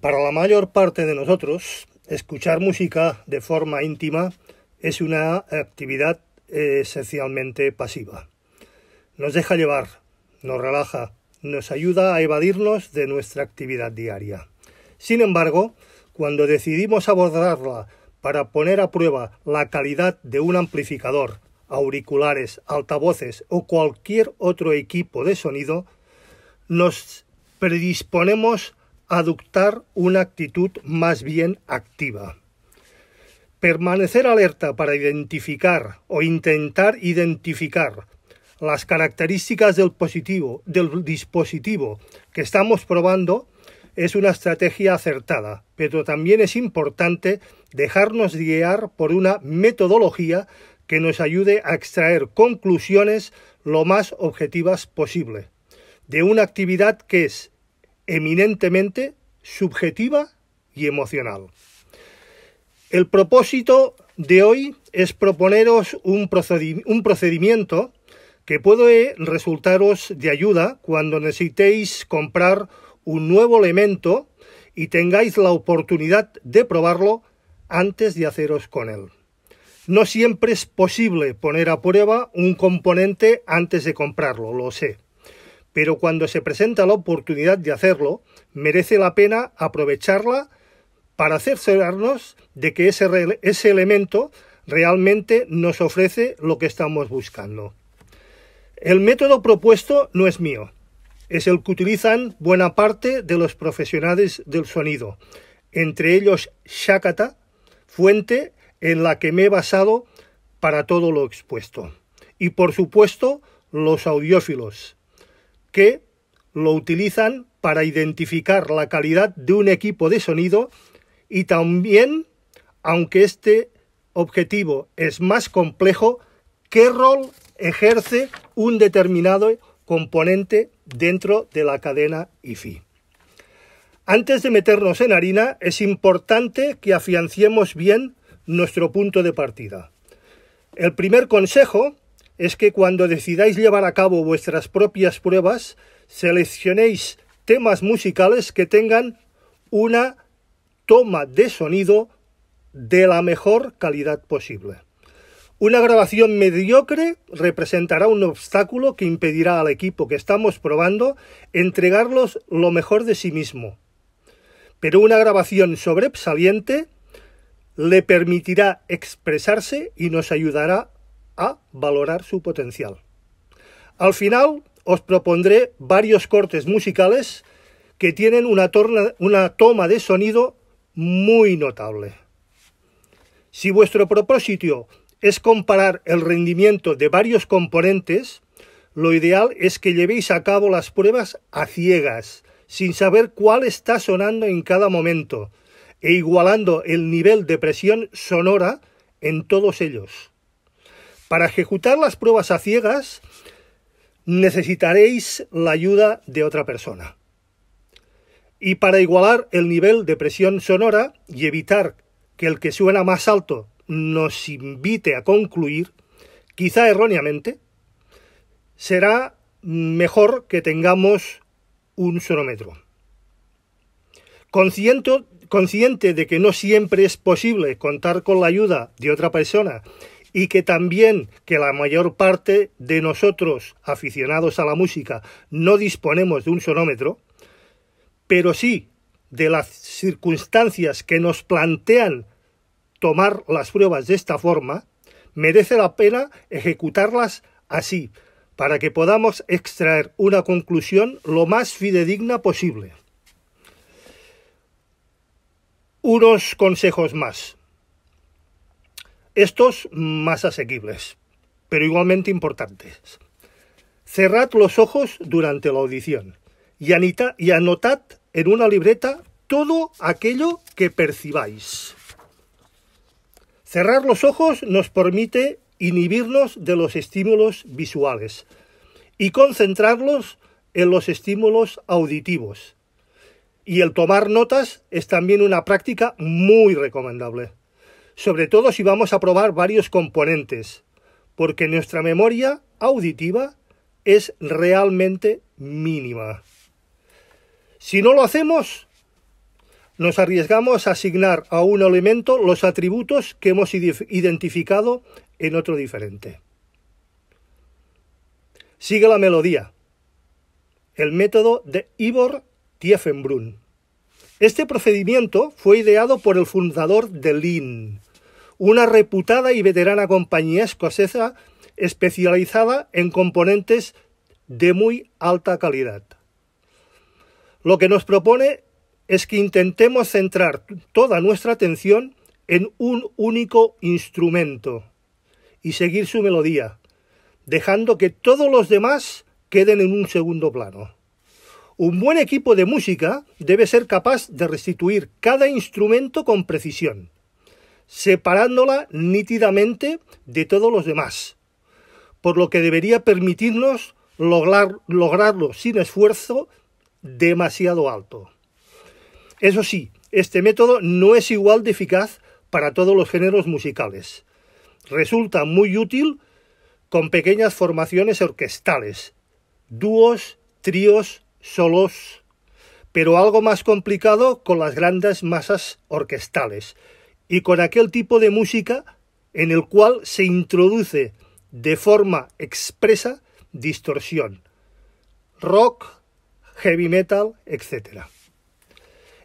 Para la mayor parte de nosotros, escuchar música de forma íntima es una actividad esencialmente pasiva. Nos deja llevar, nos relaja, nos ayuda a evadirnos de nuestra actividad diaria. Sin embargo, cuando decidimos abordarla para poner a prueba la calidad de un amplificador, auriculares, altavoces o cualquier otro equipo de sonido, nos predisponemos adoptar una actitud más bien activa. Permanecer alerta para identificar o intentar identificar las características del, positivo, del dispositivo que estamos probando es una estrategia acertada, pero también es importante dejarnos guiar por una metodología que nos ayude a extraer conclusiones lo más objetivas posible de una actividad que es eminentemente subjetiva y emocional. El propósito de hoy es proponeros un, procedimiento que puede resultaros de ayuda cuando necesitéis comprar un nuevo elemento y tengáis la oportunidad de probarlo antes de haceros con él. No siempre es posible poner a prueba un componente antes de comprarlo, lo sé pero cuando se presenta la oportunidad de hacerlo, merece la pena aprovecharla para cerciorarnos de que ese, ese elemento realmente nos ofrece lo que estamos buscando. El método propuesto no es mío, es el que utilizan buena parte de los profesionales del sonido, entre ellos Shakata, fuente en la que me he basado para todo lo expuesto. Y por supuesto, los audiófilos, que lo utilizan para identificar la calidad de un equipo de sonido y también, aunque este objetivo es más complejo, qué rol ejerce un determinado componente dentro de la cadena IFI. Antes de meternos en harina, es importante que afianciemos bien nuestro punto de partida. El primer consejo es que cuando decidáis llevar a cabo vuestras propias pruebas, seleccionéis temas musicales que tengan una toma de sonido de la mejor calidad posible. Una grabación mediocre representará un obstáculo que impedirá al equipo que estamos probando entregarlos lo mejor de sí mismo. Pero una grabación sobresaliente le permitirá expresarse y nos ayudará a valorar su potencial. Al final os propondré varios cortes musicales que tienen una, una toma de sonido muy notable. Si vuestro propósito es comparar el rendimiento de varios componentes, lo ideal es que llevéis a cabo las pruebas a ciegas, sin saber cuál está sonando en cada momento, e igualando el nivel de presión sonora en todos ellos. Para ejecutar las pruebas a ciegas necesitaréis la ayuda de otra persona. Y para igualar el nivel de presión sonora y evitar que el que suena más alto nos invite a concluir, quizá erróneamente, será mejor que tengamos un sonómetro. Consciente, consciente de que no siempre es posible contar con la ayuda de otra persona y que también que la mayor parte de nosotros aficionados a la música no disponemos de un sonómetro, pero sí de las circunstancias que nos plantean tomar las pruebas de esta forma, merece la pena ejecutarlas así, para que podamos extraer una conclusión lo más fidedigna posible. Unos consejos más estos más asequibles, pero igualmente importantes. Cerrad los ojos durante la audición y, y anotad en una libreta todo aquello que percibáis. Cerrar los ojos nos permite inhibirnos de los estímulos visuales y concentrarlos en los estímulos auditivos. Y el tomar notas es también una práctica muy recomendable sobre todo si vamos a probar varios componentes, porque nuestra memoria auditiva es realmente mínima. Si no lo hacemos, nos arriesgamos a asignar a un elemento los atributos que hemos identificado en otro diferente. Sigue la melodía. El método de Ivor Tiefenbrunn. Este procedimiento fue ideado por el fundador de Lean, una reputada y veterana compañía escocesa especializada en componentes de muy alta calidad. Lo que nos propone es que intentemos centrar toda nuestra atención en un único instrumento y seguir su melodía, dejando que todos los demás queden en un segundo plano. Un buen equipo de música debe ser capaz de restituir cada instrumento con precisión, separándola nítidamente de todos los demás, por lo que debería permitirnos lograr, lograrlo sin esfuerzo demasiado alto. Eso sí, este método no es igual de eficaz para todos los géneros musicales. Resulta muy útil con pequeñas formaciones orquestales, dúos, tríos, solos, pero algo más complicado con las grandes masas orquestales y con aquel tipo de música en el cual se introduce de forma expresa distorsión, rock, heavy metal, etc.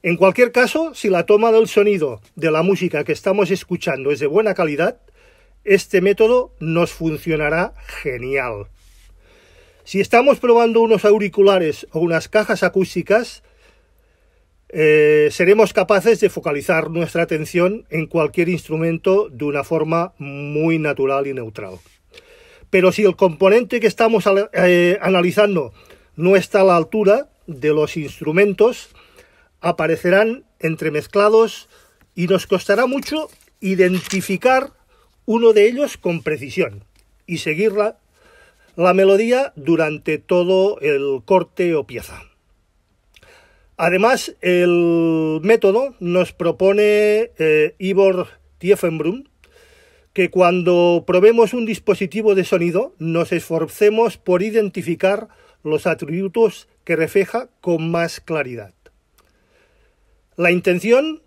En cualquier caso, si la toma del sonido de la música que estamos escuchando es de buena calidad, este método nos funcionará genial. Si estamos probando unos auriculares o unas cajas acústicas, eh, seremos capaces de focalizar nuestra atención en cualquier instrumento de una forma muy natural y neutral. Pero si el componente que estamos eh, analizando no está a la altura de los instrumentos, aparecerán entremezclados y nos costará mucho identificar uno de ellos con precisión y seguirla la melodía durante todo el corte o pieza. Además, el método nos propone eh, Ivor Tiefenbrunn que cuando probemos un dispositivo de sonido nos esforcemos por identificar los atributos que refleja con más claridad. La intención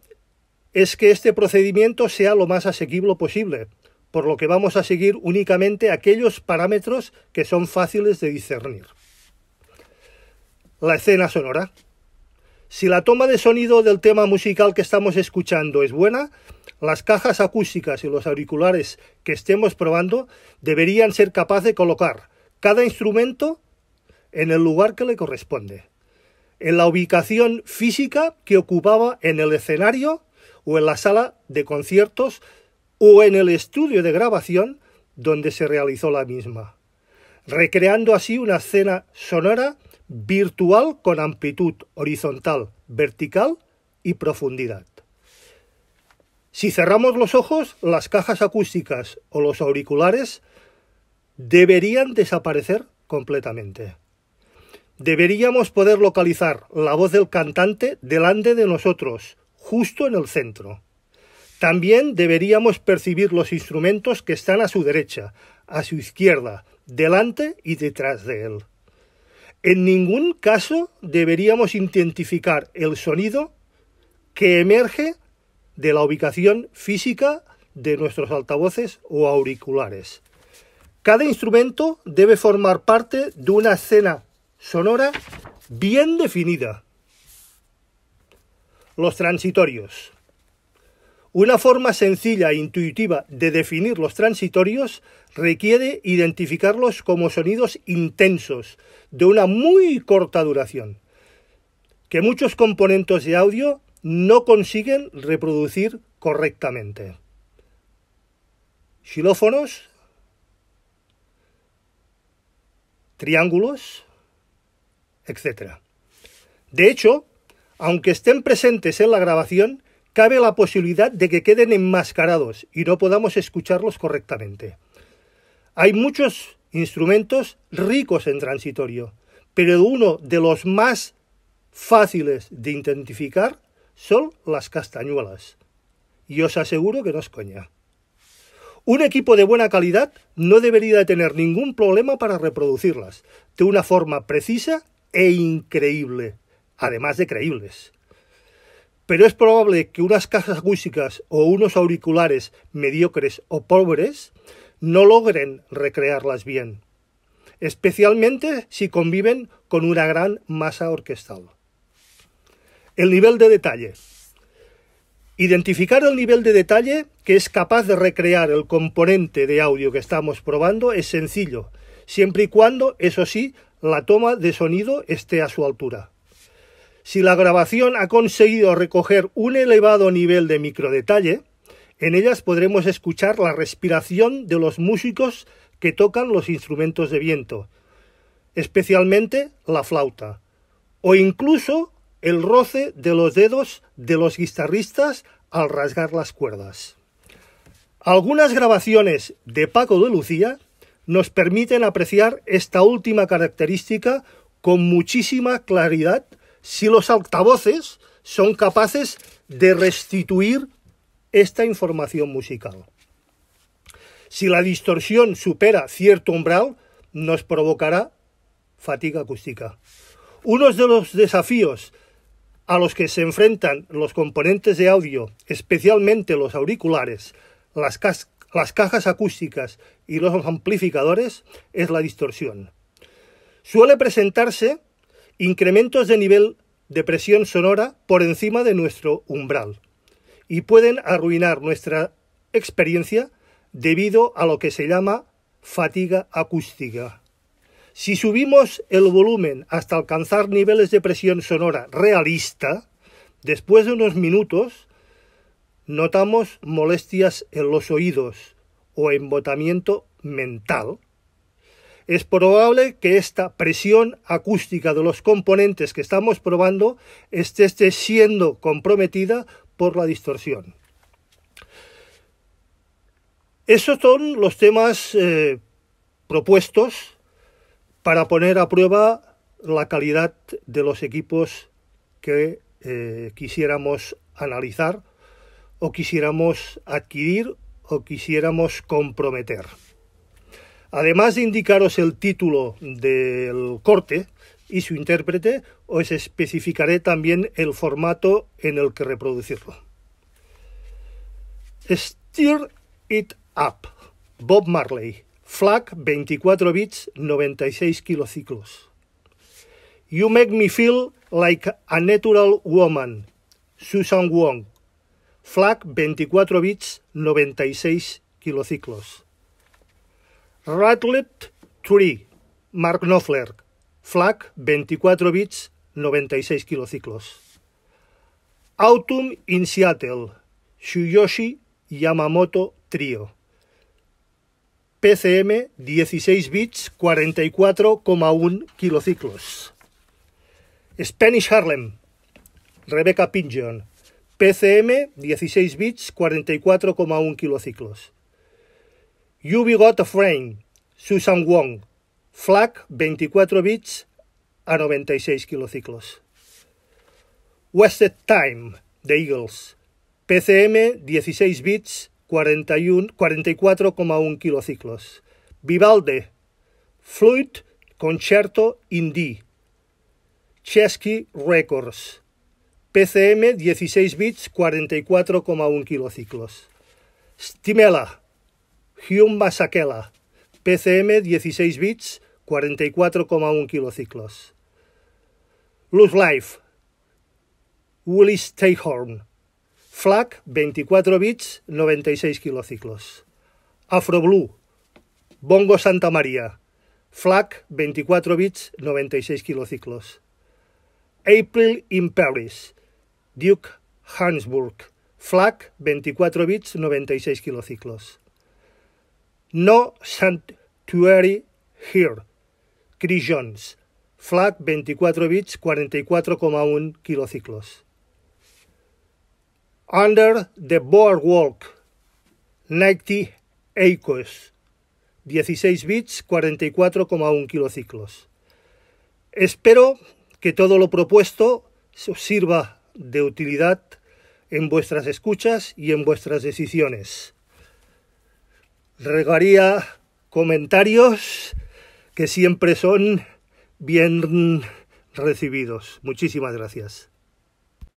es que este procedimiento sea lo más asequible posible, por lo que vamos a seguir únicamente aquellos parámetros que son fáciles de discernir. La escena sonora. Si la toma de sonido del tema musical que estamos escuchando es buena, las cajas acústicas y los auriculares que estemos probando deberían ser capaces de colocar cada instrumento en el lugar que le corresponde, en la ubicación física que ocupaba en el escenario o en la sala de conciertos o en el estudio de grabación donde se realizó la misma, recreando así una escena sonora virtual con amplitud horizontal, vertical y profundidad. Si cerramos los ojos, las cajas acústicas o los auriculares deberían desaparecer completamente. Deberíamos poder localizar la voz del cantante delante de nosotros, justo en el centro. También deberíamos percibir los instrumentos que están a su derecha, a su izquierda, delante y detrás de él. En ningún caso deberíamos identificar el sonido que emerge de la ubicación física de nuestros altavoces o auriculares. Cada instrumento debe formar parte de una escena sonora bien definida. Los transitorios. Una forma sencilla e intuitiva de definir los transitorios requiere identificarlos como sonidos intensos, de una muy corta duración, que muchos componentes de audio no consiguen reproducir correctamente. Xilófonos, triángulos, etc. De hecho, aunque estén presentes en la grabación, cabe la posibilidad de que queden enmascarados y no podamos escucharlos correctamente. Hay muchos instrumentos ricos en transitorio, pero uno de los más fáciles de identificar son las castañuelas. Y os aseguro que no es coña. Un equipo de buena calidad no debería tener ningún problema para reproducirlas de una forma precisa e increíble, además de creíbles. Pero es probable que unas cajas acústicas o unos auriculares mediocres o pobres no logren recrearlas bien, especialmente si conviven con una gran masa orquestal. El nivel de detalle. Identificar el nivel de detalle que es capaz de recrear el componente de audio que estamos probando es sencillo, siempre y cuando, eso sí, la toma de sonido esté a su altura. Si la grabación ha conseguido recoger un elevado nivel de microdetalle, en ellas podremos escuchar la respiración de los músicos que tocan los instrumentos de viento, especialmente la flauta, o incluso el roce de los dedos de los guitarristas al rasgar las cuerdas. Algunas grabaciones de Paco de Lucía nos permiten apreciar esta última característica con muchísima claridad si los altavoces son capaces de restituir esta información musical. Si la distorsión supera cierto umbral, nos provocará fatiga acústica. Uno de los desafíos a los que se enfrentan los componentes de audio, especialmente los auriculares, las, cajas acústicas y los amplificadores, es la distorsión. Suele presentarse incrementos de nivel de presión sonora por encima de nuestro umbral y pueden arruinar nuestra experiencia debido a lo que se llama fatiga acústica. Si subimos el volumen hasta alcanzar niveles de presión sonora realista, después de unos minutos notamos molestias en los oídos o embotamiento mental. Es probable que esta presión acústica de los componentes que estamos probando esté, siendo comprometida por la distorsión. Esos son los temas eh, propuestos para poner a prueba la calidad de los equipos que eh, quisiéramos analizar o quisiéramos adquirir o quisiéramos comprometer. Además de indicaros el título del corte y su intérprete, os especificaré también el formato en el que reproducirlo. Steer It Up, Bob Marley, FLAC 24 bits 96 kilociclos. You Make Me Feel Like a Natural Woman, Susan Wong, FLAC 24 bits 96 kilociclos. Ratlet 3, Mark Knopfler, FLAC 24 bits 96 kilociclos. Autumn in Seattle, Shuyoshi Yamamoto Trio. PCM 16 bits 44,1 kilociclos. Spanish Harlem, Rebecca Pingeon, PCM 16 bits 44,1 kilociclos. You Got a Frame, Susan Wong, FLAC 24 bits a 96 kilociclos. Wasted Time, The Eagles, PCM 16 bits 44,1 kilociclos. Vivalde, Fluid Concerto in D. Chesky Records, PCM 16 bits 44,1 kilociclos. Stimela, Hume Basakela, PCM 16 bits 44,1 kilociclos. Luz Life, Willis Stayhorn, FLAC 24 bits 96 kilociclos. Afro Blue, Bongo Santa María, FLAC 24 bits 96 kilociclos. April in Paris, Duke Hansburg, FLAC 24 bits 96 kilociclos. No Sanctuary Here, Chris Jones, FLAC 24 bits 44,1 kilociclos. Under the Boardwalk, 90 Acres, 16 bits, 44,1 kilociclos. Espero que todo lo propuesto sirva de utilidad en vuestras escuchas y en vuestras decisiones. Regaría comentarios que siempre son bien recibidos. Muchísimas gracias.